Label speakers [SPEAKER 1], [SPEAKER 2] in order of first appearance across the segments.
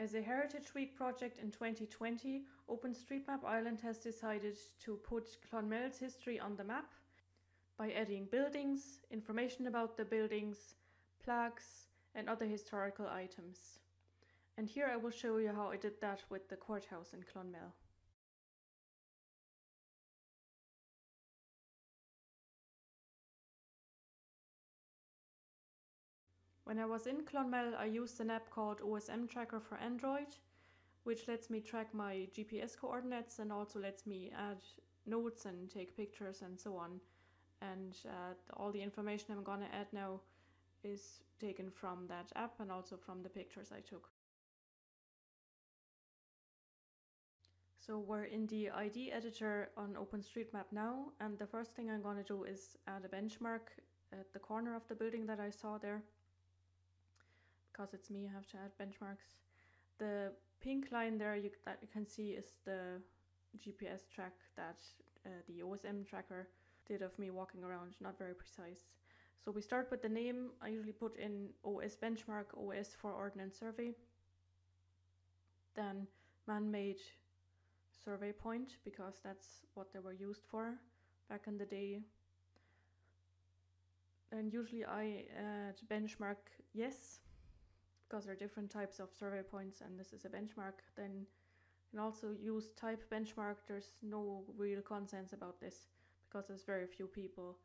[SPEAKER 1] As a Heritage Week project in 2020, OpenStreetMap Ireland has decided to put Clonmel's history on the map by adding buildings, information about the buildings, plaques, and other historical items. And here I will show you how I did that with the courthouse in Clonmel. When I was in Clonmel, I used an app called OSM Tracker for Android, which lets me track my GPS coordinates and also lets me add notes and take pictures and so on. And uh, all the information I'm gonna add now is taken from that app and also from the pictures I took. So we're in the ID editor on OpenStreetMap now, and the first thing I'm going to do is add a benchmark at the corner of the building that I saw there. Because it's me, I have to add benchmarks. The pink line there you, that you can see is the GPS track that uh, the OSM tracker did of me walking around, not very precise. So we start with the name. I usually put in OS benchmark, OS for Ordnance Survey. Then man-made survey point because that's what they were used for back in the day. And usually I add benchmark yes because there are different types of survey points and this is a benchmark. Then you can also use type benchmark. There's no real consensus about this because there's very few people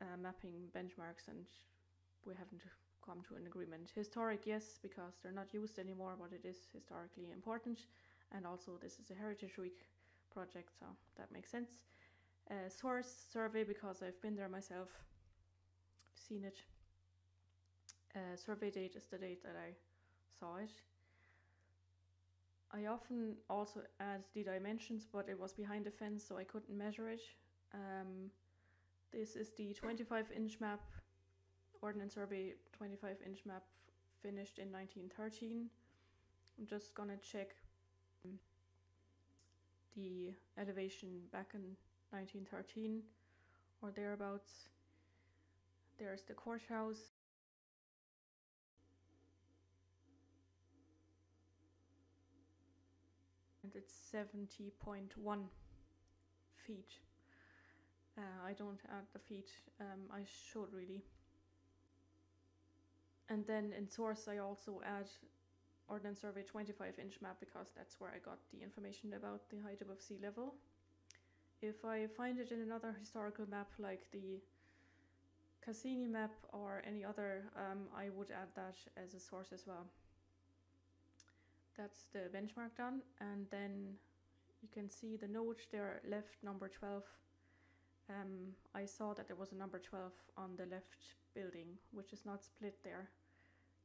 [SPEAKER 1] uh, mapping benchmarks and we haven't come to an agreement. Historic, yes, because they're not used anymore, but it is historically important and also this is a Heritage Week project, so that makes sense. Uh, source survey because I've been there myself, seen it. Uh, survey date is the date that I saw it. I often also add the dimensions, but it was behind the fence, so I couldn't measure it. Um, this is the 25 inch map, Ordnance Survey 25 inch map finished in 1913. I'm just gonna check the elevation back in 1913 or thereabouts. There's the courthouse. And it's 70.1 feet. Uh, I don't add the feet, um, I should really. And then in source I also add Ordnance Survey 25 inch map because that's where I got the information about the height above sea level. If I find it in another historical map like the Cassini map or any other, um, I would add that as a source as well. That's the benchmark done and then you can see the note there left number 12. Um, I saw that there was a number 12 on the left building which is not split there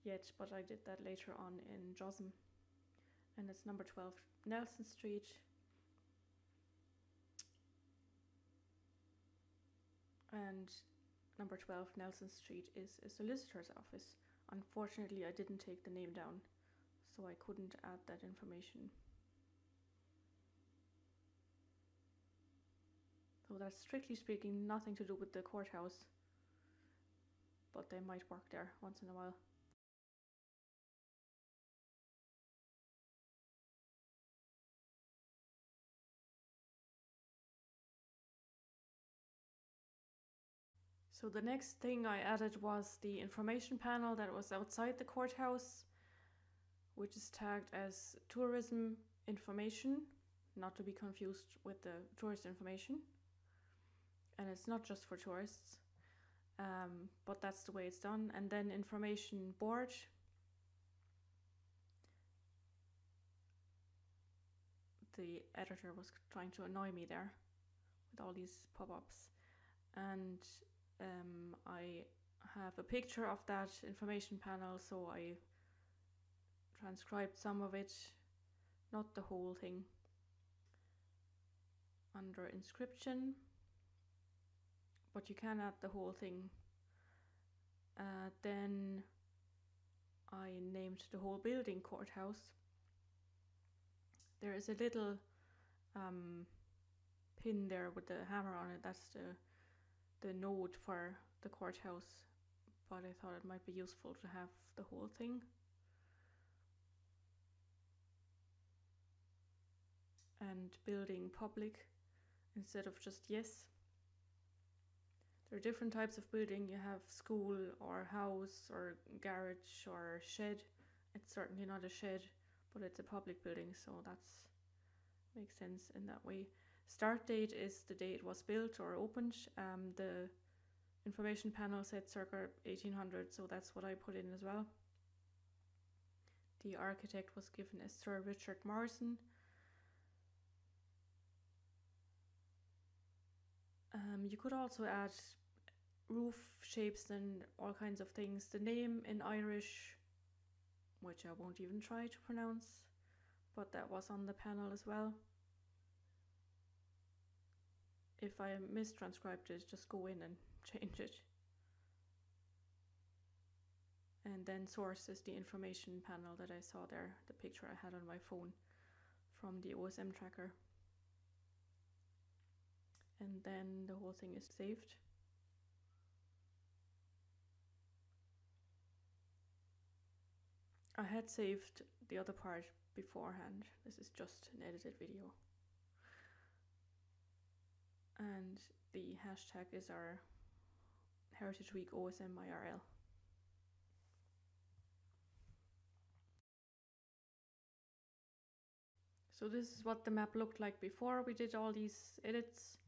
[SPEAKER 1] yet, but I did that later on in JOSM. And it's number 12 Nelson Street. And number 12 Nelson Street is a solicitor's office. Unfortunately, I didn't take the name down, so I couldn't add that information. So that's strictly speaking nothing to do with the courthouse, but they might work there once in a while. So the next thing I added was the information panel that was outside the courthouse, which is tagged as tourism information, not to be confused with the tourist information. And it's not just for tourists, um, but that's the way it's done. And then information board. The editor was trying to annoy me there with all these pop-ups. And um, I have a picture of that information panel, so I transcribed some of it, not the whole thing. Under inscription, but you can add the whole thing. Uh, then I named the whole building courthouse. There is a little um, pin there with the hammer on it, that's the the node for the courthouse, but I thought it might be useful to have the whole thing. And building public instead of just yes. There are different types of building. You have school or house or garage or shed. It's certainly not a shed, but it's a public building, so that's makes sense in that way. Start date is the day it was built or opened. Um, the information panel said circa 1800, so that's what I put in as well. The architect was given as Sir Richard Morrison. Um, you could also add roof shapes and all kinds of things. The name in Irish, which I won't even try to pronounce, but that was on the panel as well. If I mistranscribed it, just go in and change it. And then source is the information panel that I saw there, the picture I had on my phone from the OSM tracker. And then the whole thing is saved. I had saved the other part beforehand. This is just an edited video. And the hashtag is our Heritage Week OSM IRL. So this is what the map looked like before we did all these edits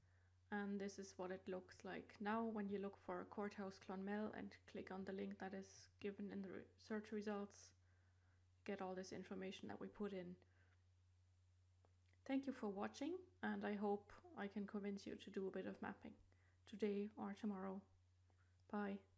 [SPEAKER 1] and this is what it looks like now when you look for a Courthouse Clonmel and click on the link that is given in the search results get all this information that we put in. Thank you for watching and I hope I can convince you to do a bit of mapping today or tomorrow. Bye.